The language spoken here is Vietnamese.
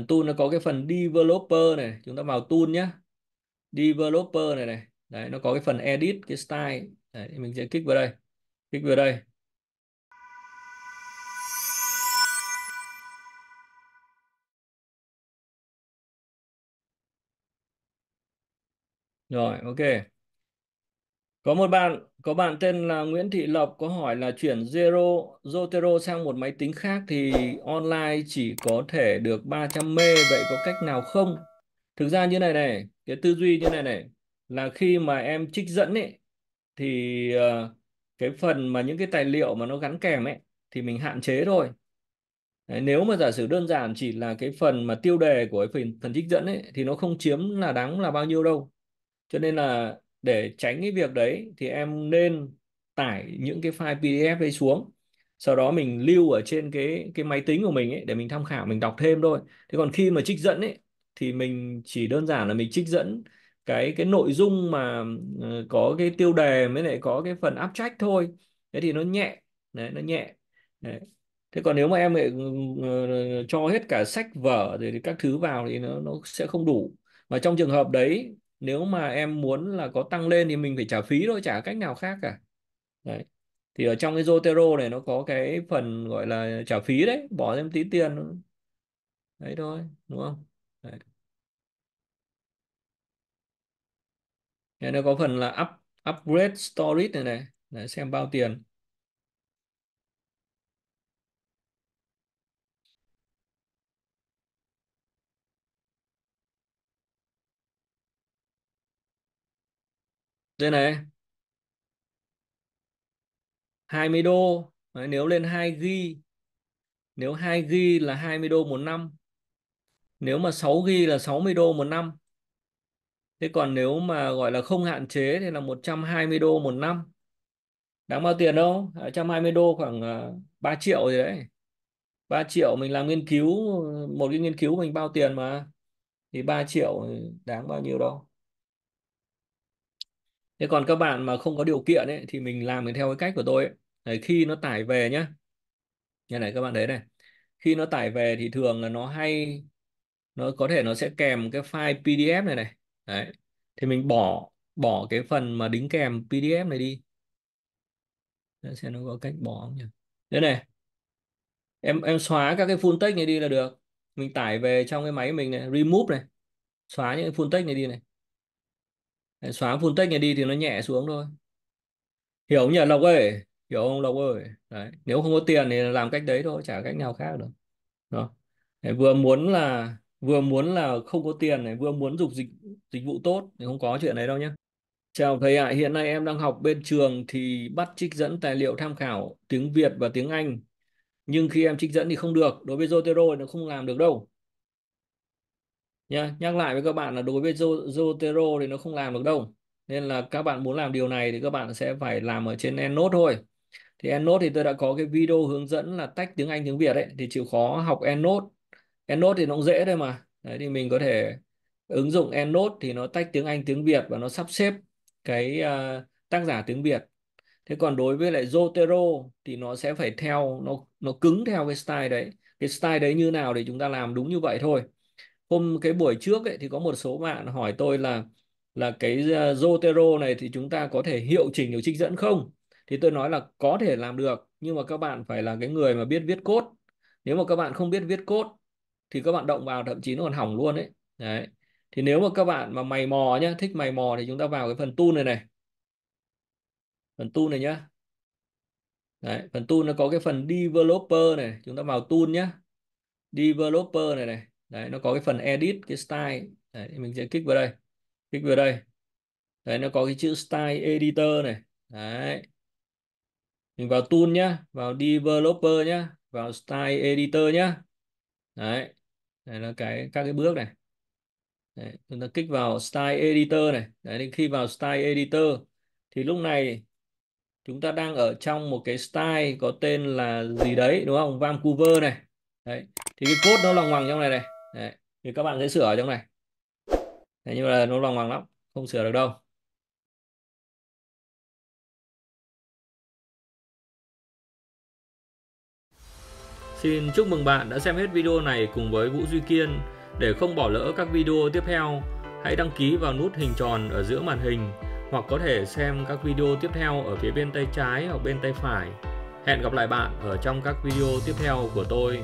phần tool nó có cái phần developer này chúng ta vào tool nhé developer này này đấy nó có cái phần edit cái style. Đấy, mình sẽ kích vào đây kích vào đây. Rồi ok có một bạn có bạn tên là Nguyễn Thị Lộc có hỏi là chuyển Zero Zotero sang một máy tính khác thì online chỉ có thể được 300 mê vậy có cách nào không? Thực ra như này này, cái tư duy như này này là khi mà em trích dẫn ấy thì uh, cái phần mà những cái tài liệu mà nó gắn kèm ấy thì mình hạn chế thôi. Đấy, nếu mà giả sử đơn giản chỉ là cái phần mà tiêu đề của cái phần phần trích dẫn ấy thì nó không chiếm là đáng là bao nhiêu đâu. Cho nên là để tránh cái việc đấy thì em nên tải những cái file PDF đấy xuống. Sau đó mình lưu ở trên cái cái máy tính của mình ấy để mình tham khảo, mình đọc thêm thôi. Thế còn khi mà trích dẫn ấy thì mình chỉ đơn giản là mình trích dẫn cái cái nội dung mà ờ, có cái tiêu đề mới lại có cái phần abstract thôi. Thế thì nó nhẹ, đấy, nó nhẹ, đấy. thế còn nếu mà em lại ừ, ừ, ừ, cho hết cả sách vở thì các thứ vào thì nó nó sẽ không đủ. Và trong trường hợp đấy nếu mà em muốn là có tăng lên thì mình phải trả phí thôi trả cách nào khác cả. Đấy. Thì ở trong cái Zotero này nó có cái phần gọi là trả phí đấy bỏ thêm tí tiền đấy thôi đúng không? Đấy. Thế nó có phần là up upgrade storage này này. Đấy, xem bao tiền. Đây này. 20 đô. Đấy, nếu lên 2 g nếu 2 g là 20 đô một năm. Nếu mà 6 g là 60 đô một năm. Thế còn nếu mà gọi là không hạn chế thì là 120 đô một năm. Đáng bao tiền đâu? 120 đô khoảng à, 3 triệu gì đấy. 3 triệu mình làm nghiên cứu một cái nghiên cứu mình bao tiền mà. Thì 3 triệu đáng bao nhiêu đâu? Thế còn các bạn mà không có điều kiện ấy thì mình làm theo cái cách của tôi ấy. Đấy, khi nó tải về nhá. Như này các bạn thấy này. Khi nó tải về thì thường là nó hay nó có thể nó sẽ kèm cái file PDF này này. Đấy. Thì mình bỏ bỏ cái phần mà đính kèm PDF này đi. Để xem nó có cách bỏ không nhỉ. Đây này. Em em xóa các cái full text này đi là được. Mình tải về trong cái máy mình này remove này. Xóa những cái full text này đi này. Để xóa full text này đi thì nó nhẹ xuống thôi. Hiểu nhỉ Lộc ơi? Hiểu không Lộc ơi? Đấy nếu không có tiền thì làm cách đấy thôi chả cách nào khác được. Đó. Đấy, vừa muốn là vừa muốn là không có tiền này vừa muốn dục dịch dịch vụ tốt thì không có chuyện đấy đâu nhé chào thầy ạ hiện nay em đang học bên trường thì bắt trích dẫn tài liệu tham khảo tiếng Việt và tiếng Anh. Nhưng khi em trích dẫn thì không được đối với Zotero nó không làm được đâu nhá nhắc lại với các bạn là đối với Zotero thì nó không làm được đâu. Nên là các bạn muốn làm điều này thì các bạn sẽ phải làm ở trên EndNote thôi. Thì EndNote thì tôi đã có cái video hướng dẫn là tách tiếng Anh tiếng Việt ấy thì chịu khó học EndNote. EndNote thì nó cũng dễ thôi mà. Đấy thì mình có thể ứng dụng EndNote thì nó tách tiếng Anh tiếng Việt và nó sắp xếp cái uh, tác giả tiếng Việt. Thế còn đối với lại Zotero thì nó sẽ phải theo nó nó cứng theo cái style đấy. Cái style đấy như nào thì chúng ta làm đúng như vậy thôi hôm cái buổi trước ấy, thì có một số bạn hỏi tôi là là cái ờ, Zotero này thì chúng ta có thể hiệu chỉnh được trích dẫn không? Thì tôi nói là có thể làm được, nhưng mà các bạn phải là cái người mà biết viết code. Nếu mà các bạn không biết viết code, thì các bạn động vào, thậm chí nó còn hỏng luôn đấy đấy. Thì nếu mà các bạn mà mày mò nhá, thích mày mò thì chúng ta vào cái phần tool này này. Phần tool này nhá. Đấy, phần tool nó có cái phần developer này, chúng ta vào tool nhá. Developer này này đấy nó có cái phần edit cái style. Đấy, mình sẽ kích vào đây. Kích vào đây. Đấy nó có cái chữ style editor này. Đấy. Mình vào tool nhá vào developer nhá vào style editor nhá. Đấy. Đây là cái các cái bước này. Đấy, chúng ta kích vào style editor này. Đấy thì khi vào style editor thì lúc này chúng ta đang ở trong một cái style có tên là gì đấy đúng không? Vancouver này. Đấy thì cái code nó loằng ngoằng trong này này đấy. thì các bạn sẽ sửa ở trong này đấy, nhưng mà nó loằng ngoằng lắm không sửa được đâu Xin chúc mừng bạn đã xem hết video này cùng với Vũ Duy Kiên. Để không bỏ lỡ các video tiếp theo, hãy đăng ký vào nút hình tròn ở giữa màn hình hoặc có thể xem các video tiếp theo ở phía bên tay trái hoặc bên tay phải. Hẹn gặp lại bạn ở trong các video tiếp theo của tôi.